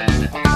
Bye.